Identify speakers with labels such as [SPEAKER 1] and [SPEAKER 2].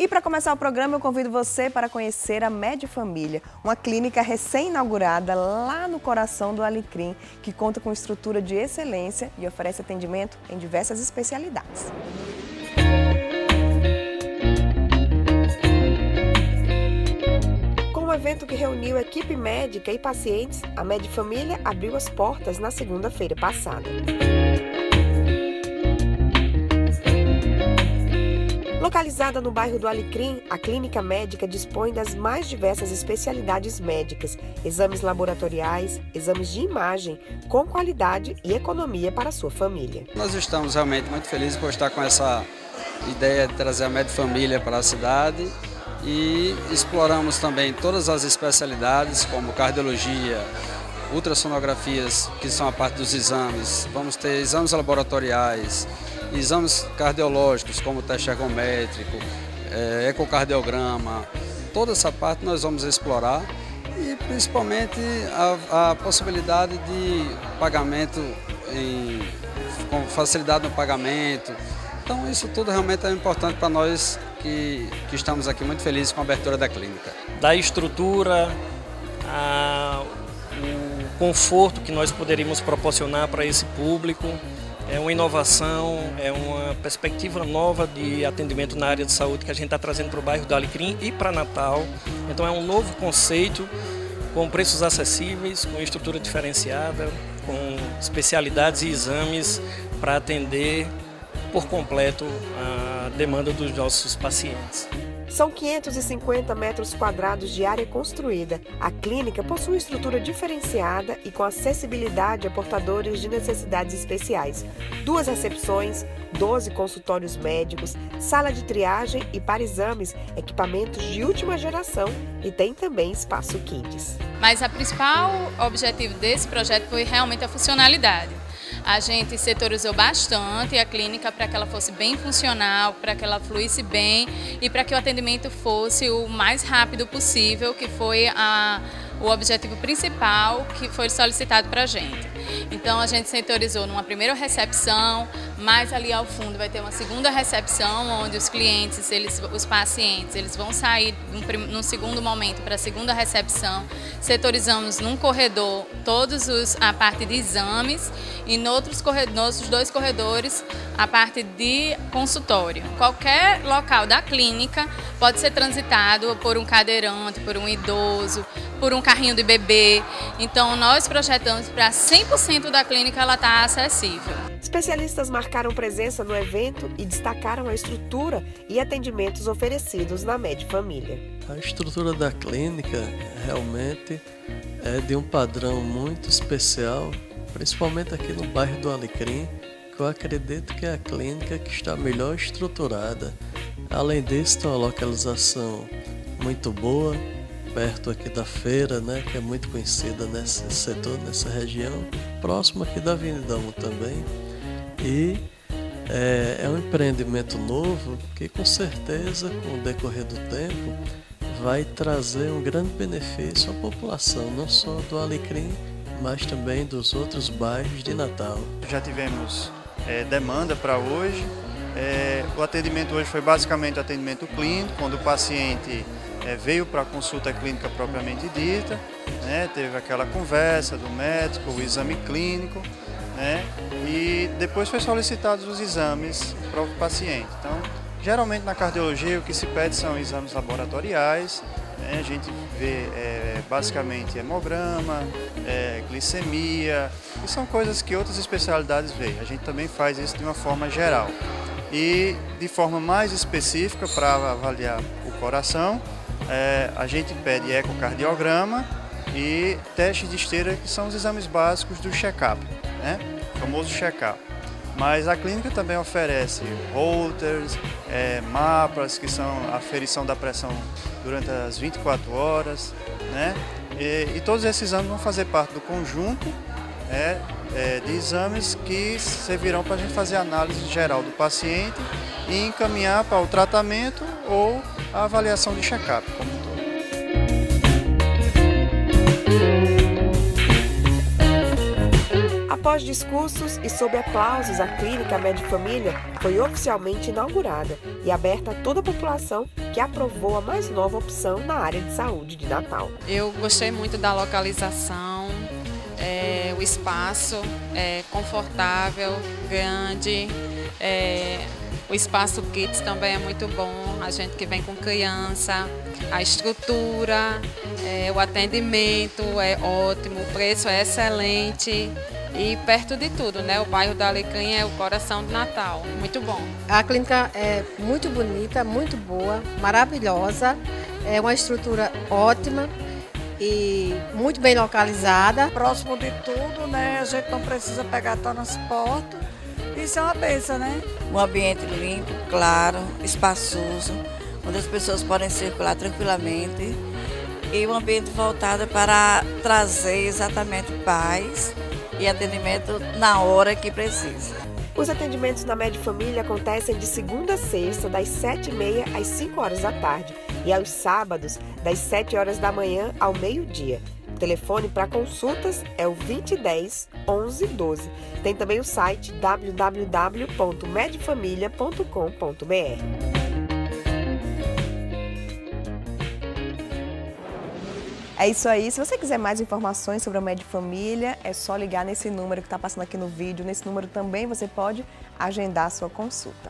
[SPEAKER 1] E para começar o programa, eu convido você para conhecer a Med Família, uma clínica recém-inaugurada lá no coração do Alecrim, que conta com estrutura de excelência e oferece atendimento em diversas especialidades. Com um evento que reuniu equipe médica e pacientes, a Med Família abriu as portas na segunda-feira passada. Localizada no bairro do Alecrim, a clínica médica dispõe das mais diversas especialidades médicas, exames laboratoriais, exames de imagem, com qualidade e economia para a sua família.
[SPEAKER 2] Nós estamos realmente muito felizes por estar com essa ideia de trazer a Med Família para a cidade e exploramos também todas as especialidades, como cardiologia, ultrassonografias, que são a parte dos exames, vamos ter exames laboratoriais, exames cardiológicos, como teste ergométrico, é, ecocardiograma, toda essa parte nós vamos explorar e principalmente a, a possibilidade de pagamento em, com facilidade no pagamento. Então isso tudo realmente é importante para nós que, que estamos aqui muito felizes com a abertura da clínica.
[SPEAKER 3] Da estrutura, conforto que nós poderíamos proporcionar para esse público, é uma inovação, é uma perspectiva nova de atendimento na área de saúde que a gente está trazendo para o bairro do Alecrim e para Natal. Então é um novo conceito com preços acessíveis, com estrutura diferenciada, com especialidades e exames para atender por completo a demanda dos nossos pacientes.
[SPEAKER 1] São 550 metros quadrados de área construída. A clínica possui estrutura diferenciada e com acessibilidade a portadores de necessidades especiais. Duas recepções, 12 consultórios médicos, sala de triagem e para exames, equipamentos de última geração e tem também espaço kids.
[SPEAKER 4] Mas o principal objetivo desse projeto foi realmente a funcionalidade. A gente setorizou bastante a clínica para que ela fosse bem funcional, para que ela fluísse bem e para que o atendimento fosse o mais rápido possível, que foi a, o objetivo principal que foi solicitado para a gente. Então a gente setorizou numa primeira recepção, mais ali ao fundo vai ter uma segunda recepção, onde os clientes, eles, os pacientes, eles vão sair num, num segundo momento para a segunda recepção. Setorizamos num corredor todos os, a parte de exames e noutros corredores, dois corredores a parte de consultório. Qualquer local da clínica pode ser transitado por um cadeirante, por um idoso, por um carrinho de bebê. Então nós projetamos para 100% da clínica ela estar tá acessível.
[SPEAKER 1] Especialistas marcaram presença no evento e destacaram a estrutura e atendimentos oferecidos na Med Família.
[SPEAKER 5] A estrutura da clínica realmente é de um padrão muito especial, principalmente aqui no bairro do Alecrim, que eu acredito que é a clínica que está melhor estruturada. Além disso, tem uma localização muito boa, perto aqui da feira, né, que é muito conhecida nesse setor, nessa região, próximo aqui da Avenida 1 também. E é, é um empreendimento novo que com certeza, com o decorrer do tempo, vai trazer um grande benefício à população, não só do Alecrim, mas também dos outros bairros de Natal.
[SPEAKER 6] Já tivemos é, demanda para hoje. É, o atendimento hoje foi basicamente atendimento clínico, quando o paciente é, veio para a consulta clínica propriamente dita, né, teve aquela conversa do médico, o exame clínico, né, e depois foi solicitados os exames para o paciente. Então, geralmente na cardiologia o que se pede são exames laboratoriais, né, a gente vê é, basicamente hemograma, é, glicemia, e são coisas que outras especialidades veem. A gente também faz isso de uma forma geral. E de forma mais específica para avaliar o coração, é, a gente pede ecocardiograma e teste de esteira, que são os exames básicos do check-up, né? o famoso check-up. Mas a clínica também oferece holters, é, mapas, que são a aferição da pressão durante as 24 horas, né? E, e todos esses exames vão fazer parte do conjunto é, é, de exames que servirão para a gente fazer análise geral do paciente e encaminhar para o tratamento ou a avaliação de check-up como um todo.
[SPEAKER 1] Após discursos e sob aplausos, a clínica Med Família foi oficialmente inaugurada e aberta a toda a população que aprovou a mais nova opção na área de saúde de Natal.
[SPEAKER 7] Eu gostei muito da localização, é, o espaço é confortável, grande, é, o espaço Kids também é muito bom, a gente que vem com criança, a estrutura, é, o atendimento é ótimo, o preço é excelente. E perto de tudo, né? O bairro da Alecrim é o coração do Natal. Muito bom.
[SPEAKER 8] A clínica é muito bonita, muito boa, maravilhosa. É uma estrutura ótima e muito bem localizada.
[SPEAKER 9] Próximo de tudo, né? A gente não precisa pegar transporte. Isso é uma benção, né?
[SPEAKER 10] Um ambiente limpo, claro, espaçoso, onde as pessoas podem circular tranquilamente e um ambiente voltado para trazer exatamente paz e atendimento na hora que precisa.
[SPEAKER 1] Os atendimentos na Med Família acontecem de segunda a sexta, das 7h30 às 5 horas da tarde, e aos sábados, das 7 horas da manhã ao meio-dia. O telefone para consultas é o 2010 1112. Tem também o site www.medfamilia.com.br.
[SPEAKER 11] É isso aí. Se você quiser mais informações sobre a Med Família, é só ligar nesse número que está passando aqui no vídeo. Nesse número também você pode agendar a sua consulta.